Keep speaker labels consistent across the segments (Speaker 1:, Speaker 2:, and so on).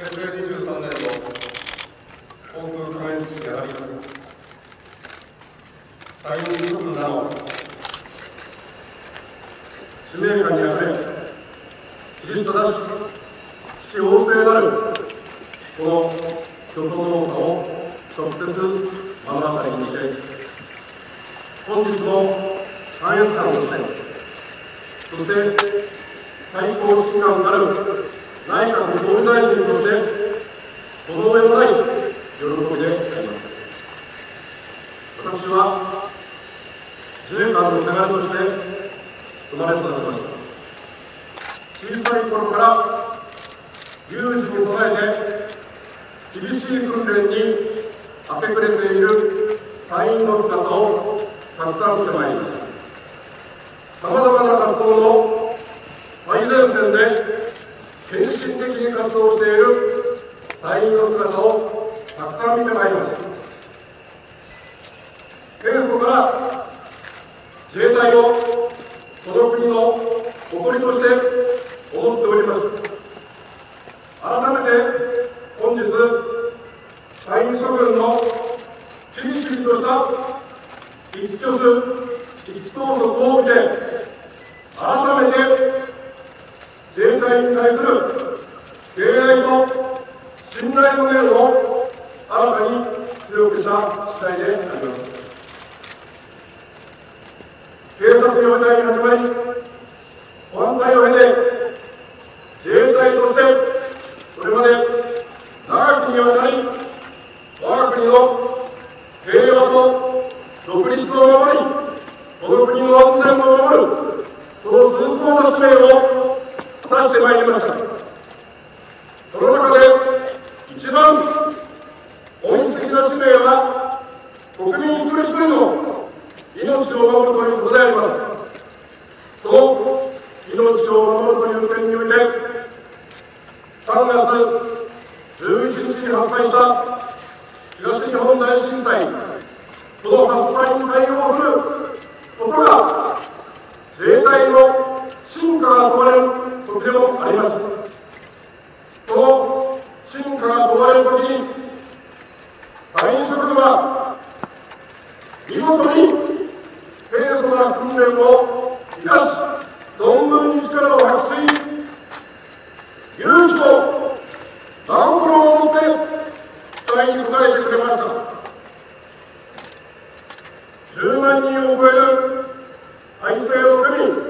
Speaker 1: 平成23年の航空科面積であり隊員諸君らの使命感にあふれ規律正しく指揮旺盛なるこの競争動作を直接目の当たりにして本日も関越官としてそして最高指揮官なる内閣総理大臣としてこの上もない喜びであります。私は自衛官のせがれとして生まれ育ちました。小さい頃から有事に備えて厳しい訓練に明け暮れている隊員の姿をたくさん見てまいりました。さまざまな活動の最前線で献身的に活動している隊員の姿をたくさん見てまいりました。平素から自衛隊をこの国の誇りとして思っておりました。改めて本日隊員諸君の厳しりとした一挙手一投足を見て改めて自衛隊に対する敬愛と信頼の念を新たに強くした次第であります。警察予備隊に始まり保安隊を経て自衛隊としてこれまで長きにわたり我が国の平和と独立を守りこの国の安全を守るその崇高な使命を果たしてまいりました。その中で一番本質的な使命は国民一人一人の命を守るということであります。その命を守るという点において3月11日に発生した東日本大震災その発災に対応することが自衛隊の真価が問われる時でもあります。その真価が問われる時に隊員諸君は見事に平素な訓練を生かし存分に力を発揮し勇気と真心を持って期待に応えてくれました。10万人を超える体制を組み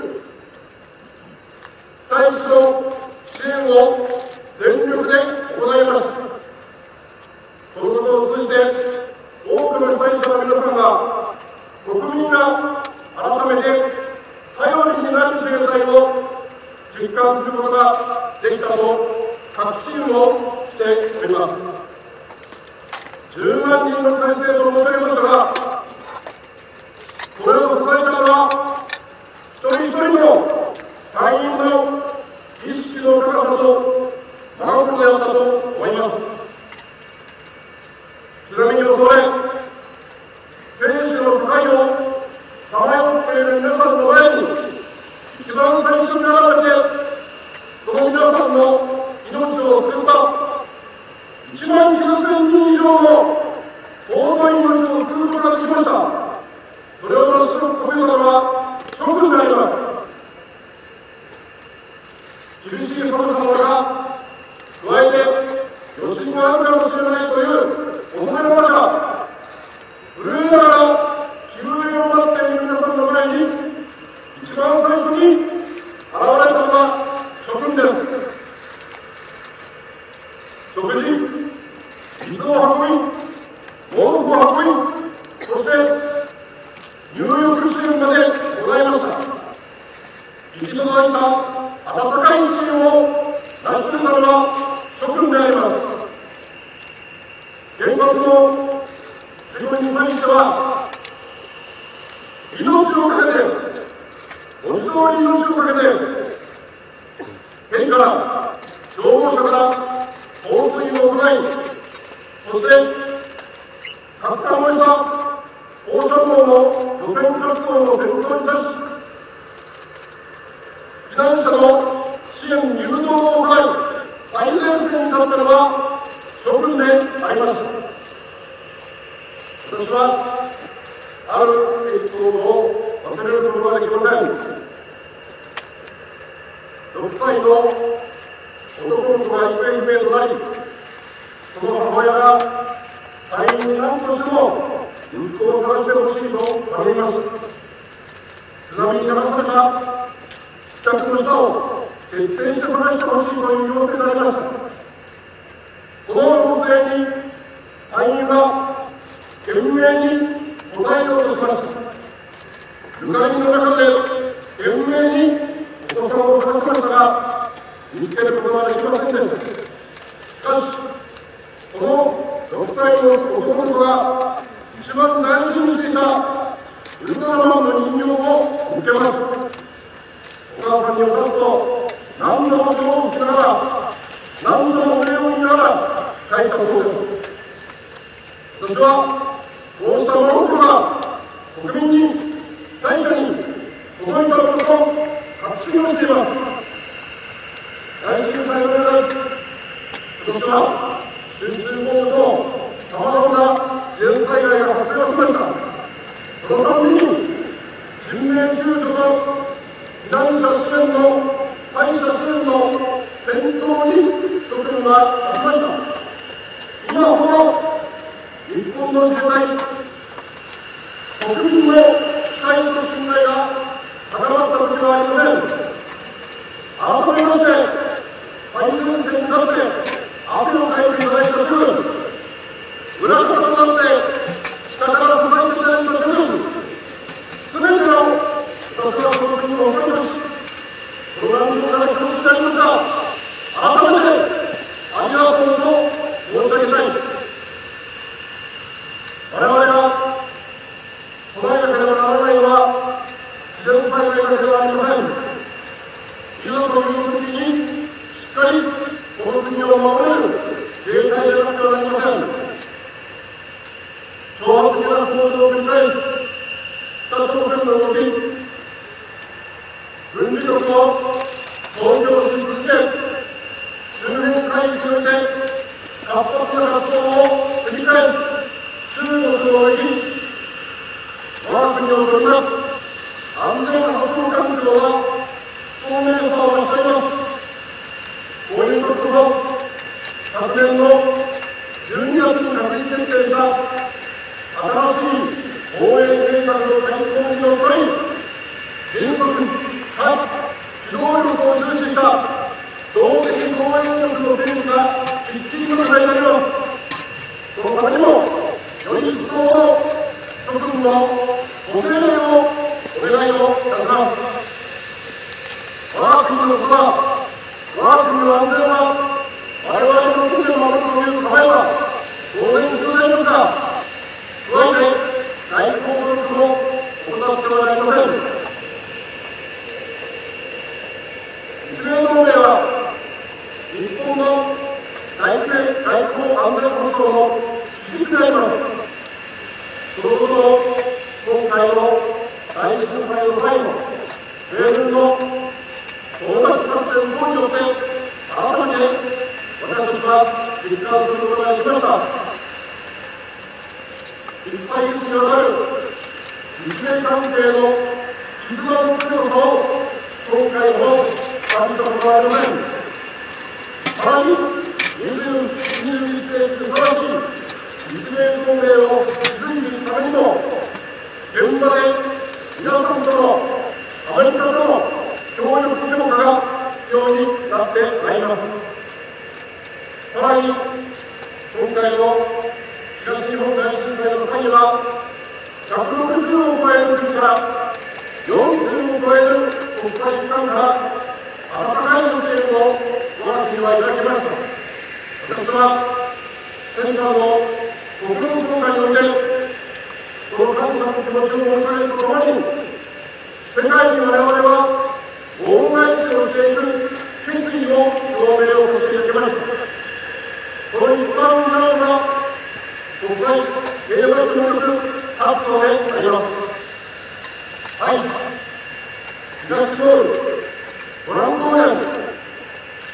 Speaker 1: 被災地の支援を全力で行いましたこのことを通じて多くの被災者の皆さんが国民が改めて頼りになる自衛隊を実感することができたと確信をしております10万人の体制と申し上げましたがこれを支えたのは一人一人の隊員の意識の高さと真心であったと思います津波に襲われ生死の境をさまよっている皆さんの前に一番最初に現れてその皆さんの命を救った1万9000人以上の尊い命を救うことができましたそれを成し遂げたのは諸君であります厳しい寒さの中加えて余震があるかもしれないという恐れの中震えながら救援を待っている皆さんの前に一番最初に現れたのは諸君です食事水を運び毛布を運びそして入浴支援までございました行き届いた温かい支援を成し遂げたのは諸君であります原発の事故に対しては命をかけて文字通り命をかけて県から消防車から放水を行いそしてたくさんのした放射能の除染活動の先頭に立ち避難者の支援誘導を行い最前線に立ったのは諸君でありました私はあるエピソードを忘れることができません6歳の男の子が行方不明となりその母親が隊員に何としても息子を探してほしいと頼みました津波に流された帰宅の下を徹底して探してほしいという要請がありましたその要請に隊員は懸命に応えようとしましたぬかるみの中で懸命にお子さんを探しましたが見つけることはできませんでしたしかしこの6歳の男の子が一番大事にしていたウルトラマンの人形を。見つけましたお母さんに渡すと何度も手を受けながら何度も上を見ながら書いたそうです。私はこうした物事が国民に最初に届いたものと確信をしています。大震災の現在今年は集中豪雨とさまざまな自然災害が発生しましたそのために人命救助と避難者支援の災者支援の先頭に職務が立ちました今ほど日本の自衛隊国民の期待と信頼が高まった時はありません改めまして最前線に立って汗をかいていただいた諸君裏方となって下から支えていただいた諸君すべての私はこの国を誇りますこの難情から気持ちいたしますが改めてありがとうと申し上げたい我々が備えなければならないのは自然災害だけではありませんいざという時にしっかりこの国を守れる自衛隊でなくてはなりません挑発的な行動を繰り返す北朝鮮の動き軍事力を増強し続け周辺海域において活発な活動を繰り返す中国の動き我が国を取り巻く安全な保障環境は透明さを増していますこういうことこそ昨年の12月に閣議決定した新しい防衛計画の大綱にのっとり迅速かつ機動力を重視した動的防衛力の整備が喫緊の課題になりますそのためにもより一層の諸君のご声援をお願いをいたします我が国のことは我が国の安全は我々の国を守るという構えは当然必要でありますが加えて外交努力も行ってはなりません日米同盟は日本の内政外交安全保障の基軸でありますそのことを今回の大震災の際の米軍の討伐作戦等によって改めて私たちは実感することができました一切にわたる日米関係の絆の強さを今回も感じたことはありません。さらに20 21世紀にふさわしい日米同盟を築いていくためにも現場で皆さんとのアメリカとの協力強化が必要になってまいります。さらに今回の東日本大震災の際には160を超える国から40を超える国際機関から温かい支援を我が国はいただきました。私はセンターの国連総会においてその感謝の気持ちを申し上げるとともに世界に我々は恩返しをしていく決意を表明をさせていただきましたその一般を担うのは国際平和協力活動でありますはい東ゴールご覧公園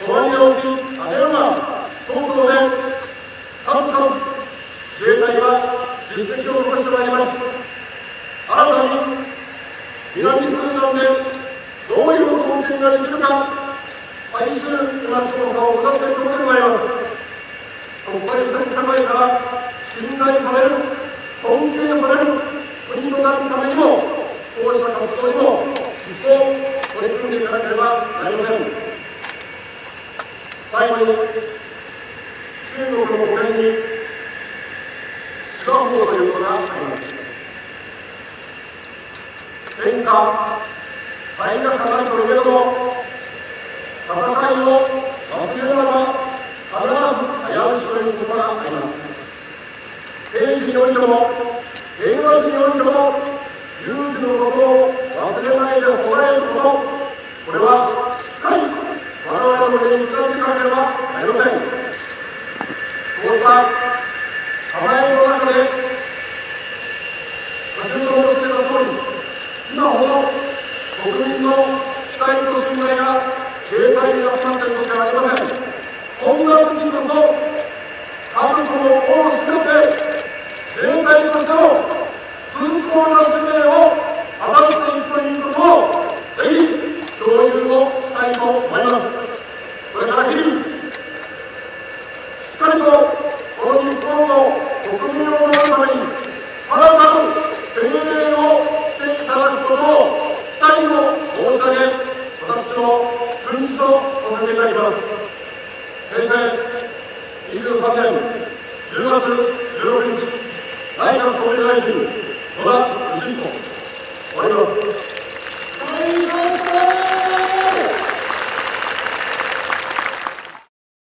Speaker 1: ソマリア沖アデル実績を残してまいりました新たに南スーダンでどういう貢献ができるか最終今調査を行っていることになります。国際政治社会から信頼される尊敬される国となるためにもこうした活動にも一層取り組んでいかなければなりません。最後に中国の保険に芝法というのがあります。戦火、大がかかるといえども、戦いを忘れながら、必ず危うしということがあります。平時においても、平和時においても、